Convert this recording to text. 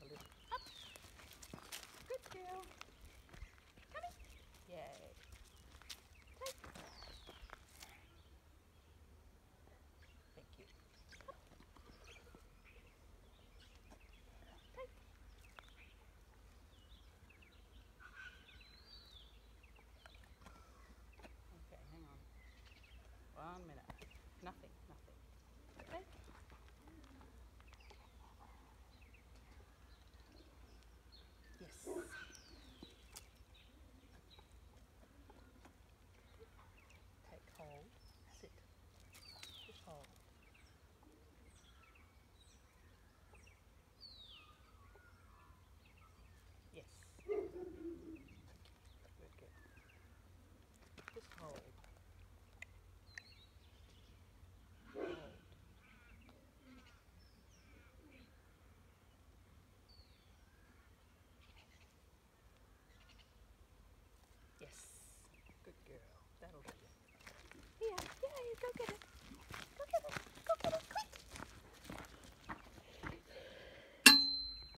have a little up. Good girl. Hold. Hold. Yes. Good girl. That'll do it.